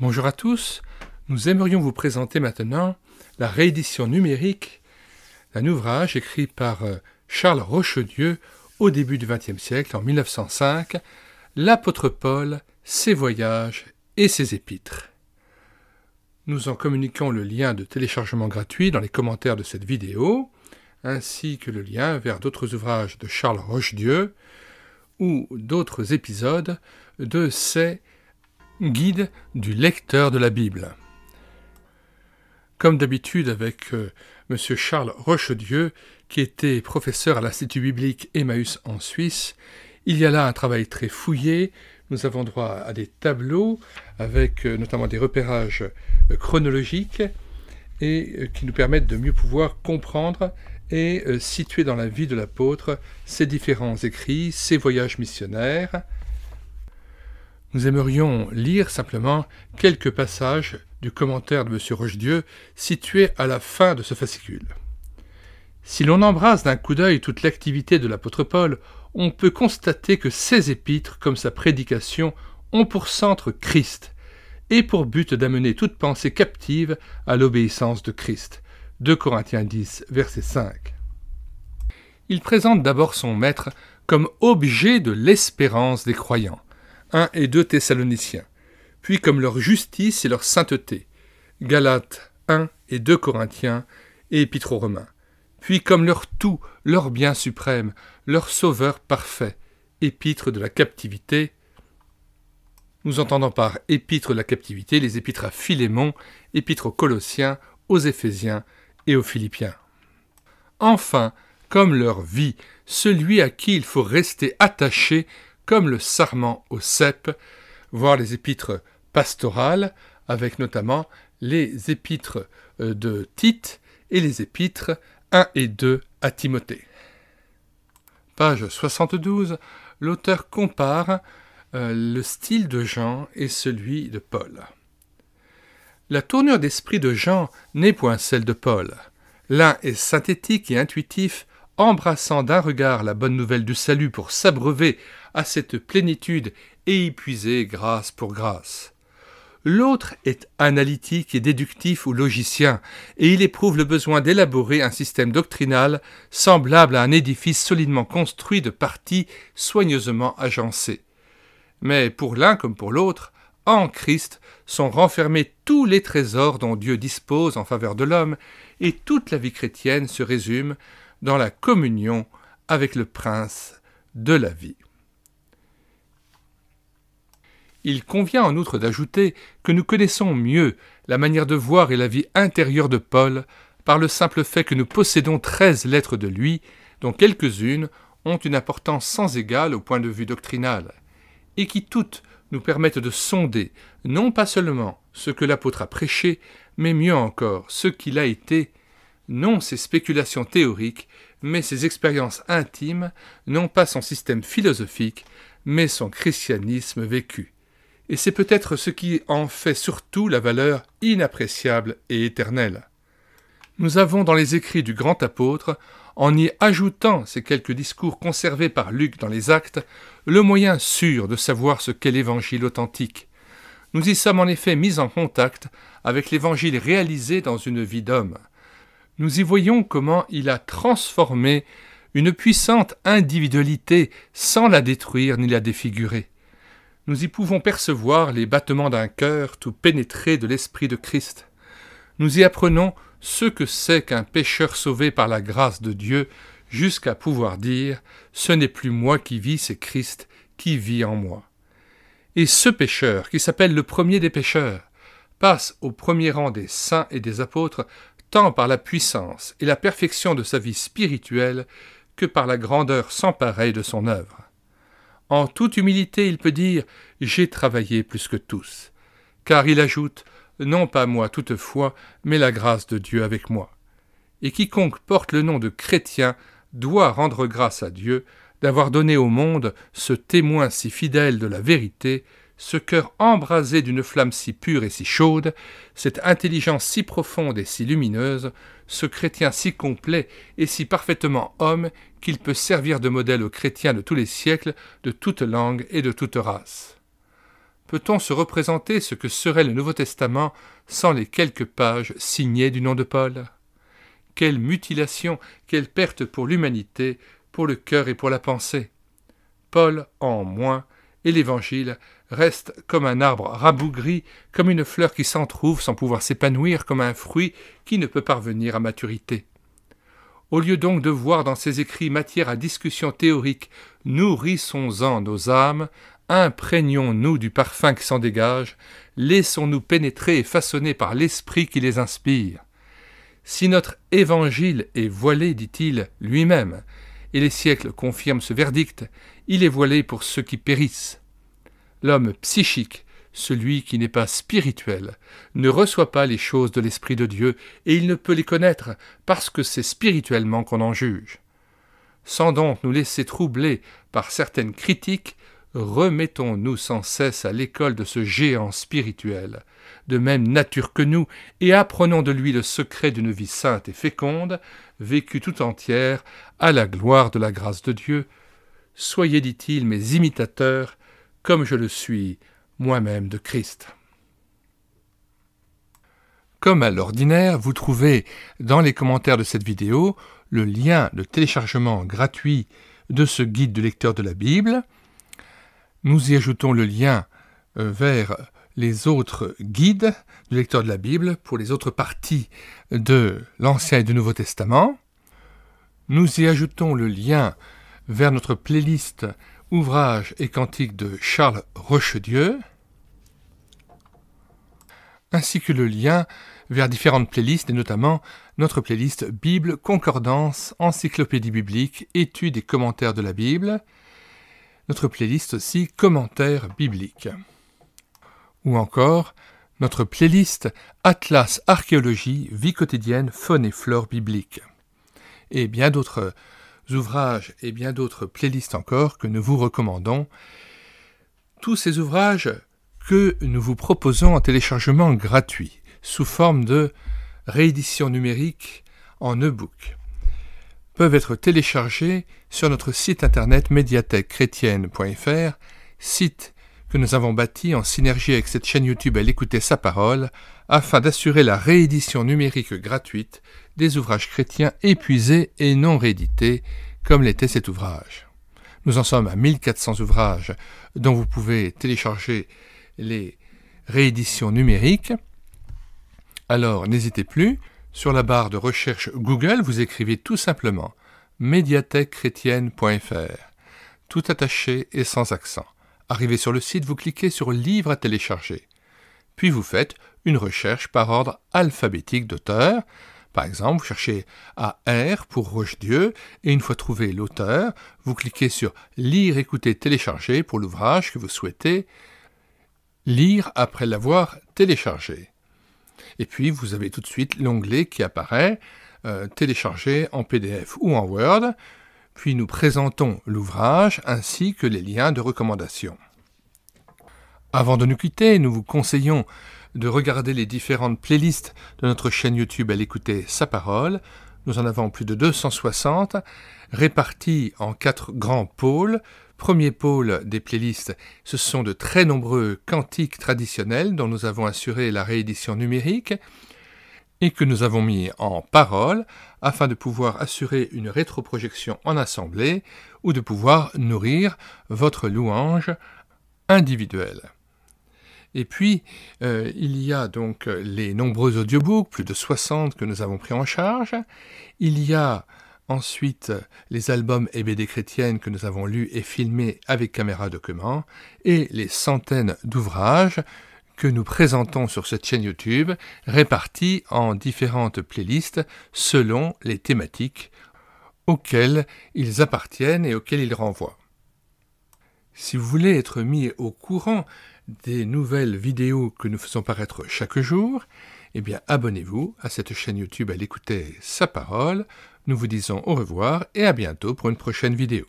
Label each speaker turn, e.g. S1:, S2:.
S1: Bonjour à tous, nous aimerions vous présenter maintenant la réédition numérique d'un ouvrage écrit par euh, Charles Rochedieu au début du XXe siècle, en 1905, L'apôtre Paul, ses voyages et ses épîtres. Nous en communiquons le lien de téléchargement gratuit dans les commentaires de cette vidéo, ainsi que le lien vers d'autres ouvrages de Charles Rochedieu ou d'autres épisodes de ces guides du lecteur de la Bible. Comme d'habitude avec euh, M. Charles Rochedieu, qui était professeur à l'Institut biblique Emmaüs en Suisse, il y a là un travail très fouillé. Nous avons droit à des tableaux avec euh, notamment des repérages euh, chronologiques et qui nous permettent de mieux pouvoir comprendre et situé dans la vie de l'apôtre ses différents écrits, ses voyages missionnaires. Nous aimerions lire simplement quelques passages du commentaire de M. Rochedieu situé à la fin de ce fascicule. Si l'on embrasse d'un coup d'œil toute l'activité de l'apôtre Paul, on peut constater que ses épîtres, comme sa prédication, ont pour centre Christ, et pour but d'amener toute pensée captive à l'obéissance de Christ. 2 Corinthiens 10, verset 5. Il présente d'abord son maître comme objet de l'espérance des croyants, 1 et 2 Thessaloniciens, puis comme leur justice et leur sainteté, Galates 1 et 2 Corinthiens et Épître aux Romains, puis comme leur tout, leur bien suprême, leur sauveur parfait, Épître de la captivité, nous entendons par épître de la captivité les épîtres à Philémon, épîtres aux Colossiens, aux Éphésiens et aux Philippiens. Enfin, comme leur vie, celui à qui il faut rester attaché comme le sarment au cep, voir les épîtres pastorales, avec notamment les épîtres euh, de Tite et les épîtres 1 et 2 à Timothée. Page 72, l'auteur compare euh, le style de Jean et celui de Paul. La tournure d'esprit de Jean n'est point celle de Paul. L'un est synthétique et intuitif, embrassant d'un regard la bonne nouvelle du salut pour s'abreuver à cette plénitude et y puiser grâce pour grâce. L'autre est analytique et déductif ou logicien, et il éprouve le besoin d'élaborer un système doctrinal semblable à un édifice solidement construit de parties soigneusement agencées. Mais pour l'un comme pour l'autre, en Christ sont renfermés tous les trésors dont Dieu dispose en faveur de l'homme, et toute la vie chrétienne se résume dans la communion avec le Prince de la vie. Il convient en outre d'ajouter que nous connaissons mieux la manière de voir et la vie intérieure de Paul par le simple fait que nous possédons treize lettres de lui, dont quelques-unes ont une importance sans égale au point de vue doctrinal, et qui toutes nous permettent de sonder non pas seulement ce que l'apôtre a prêché, mais mieux encore ce qu'il a été non ses spéculations théoriques, mais ses expériences intimes, non pas son système philosophique, mais son christianisme vécu. Et c'est peut-être ce qui en fait surtout la valeur inappréciable et éternelle. Nous avons dans les écrits du grand apôtre, en y ajoutant ces quelques discours conservés par Luc dans les actes, le moyen sûr de savoir ce qu'est l'évangile authentique. Nous y sommes en effet mis en contact avec l'évangile réalisé dans une vie d'homme nous y voyons comment il a transformé une puissante individualité sans la détruire ni la défigurer. Nous y pouvons percevoir les battements d'un cœur tout pénétré de l'Esprit de Christ. Nous y apprenons ce que c'est qu'un pécheur sauvé par la grâce de Dieu, jusqu'à pouvoir dire Ce n'est plus moi qui vis, c'est Christ qui vit en moi. Et ce pécheur, qui s'appelle le premier des pécheurs, passe au premier rang des saints et des apôtres tant par la puissance et la perfection de sa vie spirituelle que par la grandeur sans pareille de son œuvre. En toute humilité, il peut dire J'ai travaillé plus que tous, car il ajoute Non pas moi toutefois, mais la grâce de Dieu avec moi. Et quiconque porte le nom de chrétien doit rendre grâce à Dieu d'avoir donné au monde ce témoin si fidèle de la vérité ce cœur embrasé d'une flamme si pure et si chaude, cette intelligence si profonde et si lumineuse, ce chrétien si complet et si parfaitement homme qu'il peut servir de modèle aux chrétiens de tous les siècles, de toute langue et de toute race. peut-on se représenter ce que serait le Nouveau Testament sans les quelques pages signées du nom de Paul? Quelle mutilation, quelle perte pour l'humanité, pour le cœur et pour la pensée Paul en moins, et l'Évangile reste comme un arbre rabougri, comme une fleur qui s'entr'ouvre sans pouvoir s'épanouir, comme un fruit qui ne peut parvenir à maturité. Au lieu donc de voir dans ces écrits matière à discussion théorique, nourrissons-en nos âmes, imprégnons-nous du parfum qui s'en dégage, laissons-nous pénétrer et façonner par l'esprit qui les inspire. Si notre évangile est voilé, dit-il lui-même, et les siècles confirment ce verdict, il est voilé pour ceux qui périssent. L'homme psychique, celui qui n'est pas spirituel, ne reçoit pas les choses de l'Esprit de Dieu, et il ne peut les connaître, parce que c'est spirituellement qu'on en juge. Sans donc nous laisser troubler par certaines critiques, remettons-nous sans cesse à l'école de ce géant spirituel, de même nature que nous, et apprenons de lui le secret d'une vie sainte et féconde, vécue tout entière à la gloire de la grâce de Dieu. Soyez, dit-il, mes imitateurs, comme je le suis moi-même de Christ. Comme à l'ordinaire, vous trouvez dans les commentaires de cette vidéo le lien de téléchargement gratuit de ce guide de lecteur de la Bible. Nous y ajoutons le lien euh, vers les autres guides du lecteur de la Bible pour les autres parties de l'Ancien et du Nouveau Testament. Nous y ajoutons le lien vers notre playlist Ouvrages et cantiques de Charles Rochedieu, ainsi que le lien vers différentes playlists et notamment notre playlist Bible, Concordance, Encyclopédie biblique, Études et commentaires de la Bible, notre playlist aussi Commentaires bibliques. Ou encore notre playlist Atlas Archéologie, Vie quotidienne, Faune et Flore biblique, et bien d'autres ouvrages et bien d'autres playlists encore que nous vous recommandons. Tous ces ouvrages que nous vous proposons en téléchargement gratuit, sous forme de réédition numérique en e-book, peuvent être téléchargés sur notre site internet médiathèque-chrétienne.fr, site que nous avons bâti en synergie avec cette chaîne YouTube à l'écouter sa parole, afin d'assurer la réédition numérique gratuite des ouvrages chrétiens épuisés et non réédités, comme l'était cet ouvrage. Nous en sommes à 1400 ouvrages dont vous pouvez télécharger les rééditions numériques. Alors n'hésitez plus, sur la barre de recherche Google, vous écrivez tout simplement médiathèquechrétienne.fr, tout attaché et sans accent. Arrivé sur le site, vous cliquez sur Livre à télécharger. Puis vous faites une recherche par ordre alphabétique d'auteur. Par exemple, vous cherchez A R pour Roche-Dieu, et une fois trouvé l'auteur, vous cliquez sur Lire, écouter, télécharger pour l'ouvrage que vous souhaitez lire après l'avoir téléchargé. Et puis vous avez tout de suite l'onglet qui apparaît, euh, télécharger en PDF ou en Word, puis nous présentons l'ouvrage ainsi que les liens de recommandation. Avant de nous quitter, nous vous conseillons de regarder les différentes playlists de notre chaîne YouTube à l'écouter sa parole. Nous en avons plus de 260, répartis en quatre grands pôles. Premier pôle des playlists, ce sont de très nombreux cantiques traditionnels dont nous avons assuré la réédition numérique et que nous avons mis en parole afin de pouvoir assurer une rétroprojection en assemblée ou de pouvoir nourrir votre louange individuelle. Et puis, euh, il y a donc les nombreux audiobooks, plus de 60 que nous avons pris en charge. Il y a ensuite les albums et BD chrétiennes que nous avons lus et filmés avec caméra document, et les centaines d'ouvrages que nous présentons sur cette chaîne YouTube, répartis en différentes playlists selon les thématiques auxquelles ils appartiennent et auxquelles ils renvoient. Si vous voulez être mis au courant des nouvelles vidéos que nous faisons paraître chaque jour, eh bien abonnez-vous à cette chaîne YouTube à l'écouter sa parole. Nous vous disons au revoir et à bientôt pour une prochaine vidéo.